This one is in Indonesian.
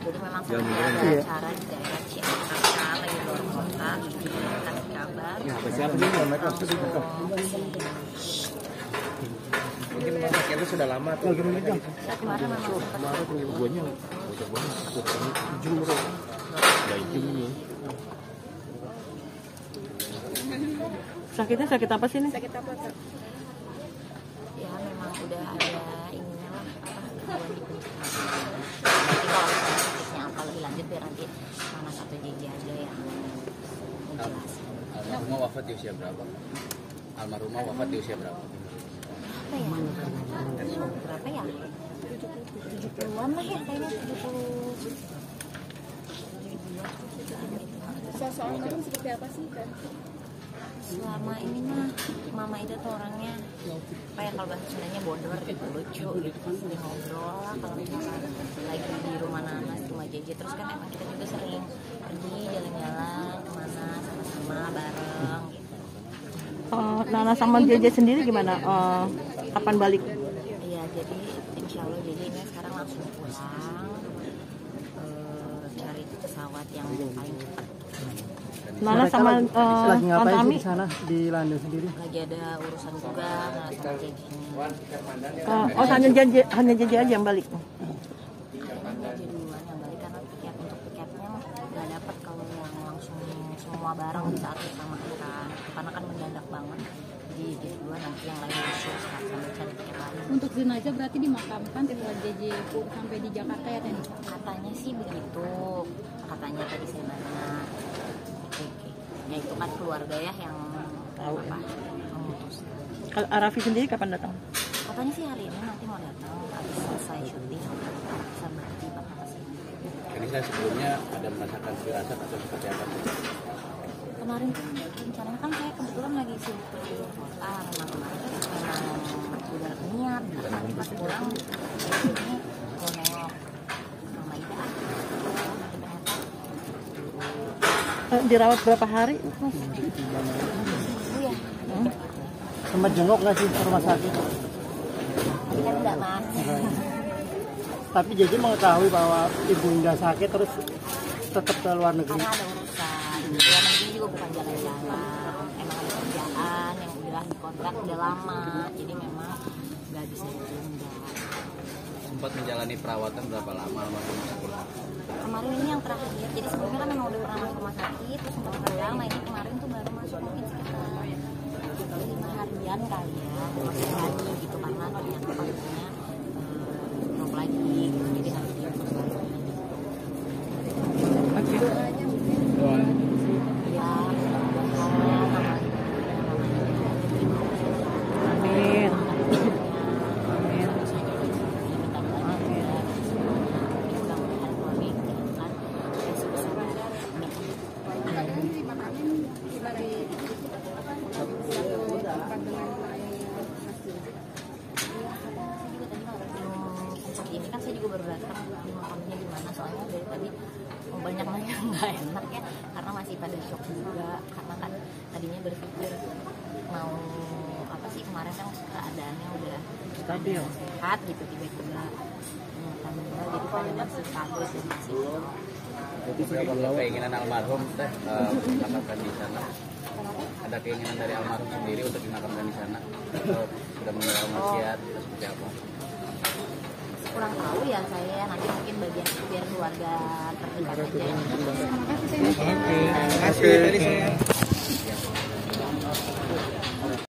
jadi memang beneran. ada Iya. acara di daerah Cianjur lagi luar kota kasih kabar Ya, apa siapa nih? Mungkin memang sakitnya sudah lama tuh. saya kemarin memang Kemarin punya guanya bro. Ya ini. Sakitnya sakit apa sih nih? Sakit apa kak? ya memang udah ada ininya lah apa gangguan di pencernaan nanti kalau misalnya sakitnya apa lebih lanjut biar nanti mana satu gigi aja yang menjelaskan Almarhumah wafat di usia berapa? Almarhumah wafat di usia berapa? berapa ya berapa ya 70-an lah ya kayaknya 70 Sosok almarhum seperti apa sih kak? selama ini mah mama itu tuh orangnya apa ya kalau bahasa Sundanya bodor gitu lucu gitu sering ngobrol lah kalau misalkan lagi di rumah Nana di rumah Jeje terus kan emang kita juga sering Nana sama JJ sendiri gimana? Eh, kapan balik? iya jadi insya Allah ini sekarang langsung pulang eh, cari pesawat yang paling cepat Nana sama lagi ngapain sih Ami? di sana di London sendiri? lagi ada urusan juga Nana sama Jeje-nya Eh, oh hanya JJ hanya JJ aja yang balik. kayaknya jadi duluan yang balik karena tiket untuk tiketnya nggak dapat kalau yang langsung semua bareng di saat bersamaan kan karena kan mendadak banget. Jadi jadi duluan nanti yang lain saat sambil cari tiket lain Untuk jenazah berarti dimakamkan setelah JJ sampai di Jakarta ya Teh? katanya sih begitu. Katanya tadi saya nanya oke oke. Ya itu kan keluarga ya yang Tahu. apa memutus Kalau Arafi sendiri kapan datang? katanya sih hari ini nanti mau datang. Habis selesai syuting sampai tiba ke sini Ini saya sebelumnya ada merasakan firasat atau seperti apa? Kemarin tuh rencananya kan saya kebetulan lagi sibuk di luar kota memang kemarin memang udah niat nanti pas pulang ini nengok sama Ida ah Eh, dirawat berapa hari? Mas? ya Sempat jenguk nggak sih ke rumah sakit? tapi kan enggak mas Tapi JJ mengetahui bahwa ibu Indah sakit terus tetap ke luar negeri. karena ada urusan negeri juga bukan jalan-jalan emang ada kerjaan yang udah dikontrak udah lama jadi memang nggak bisa ditunda Sempat menjalani perawatan berapa lama sebelum? kemarin ini yang terakhir jadi sebelumnya kan memang udah pernah masuk rumah sakit terus sempat pulang nah ini kemarin tuh baru masuk mungkin sekitar lima harian kali ya masuk lagi gitu karena ternyata pasiennya eh, drop lagi gitu jadi harus diurus lagi Oke. ya mudah-mudahan sama Amin. Amin. ini kan saya juga baru datang di makamnya gimana soalnya dari tadi banyak yang nggak enak ya karena masih pada shock juga karena kan tadinya berpikir mau apa sih kemarin kan keadaannya udah Stabil. sehat gitu tiba-tiba meninggal jadi pada masih kaget dan masih shock. Kalau keinginan almarhum teh eh, dimakamkan di sana. Ada keinginan dari almarhum sendiri untuk dimakamkan di sana. Atau sudah mengenal wasiat seperti apa? Kurang tahu ya saya nanti mungkin bagian biar keluarga terdekat aja. Terima kasih. Tadi saya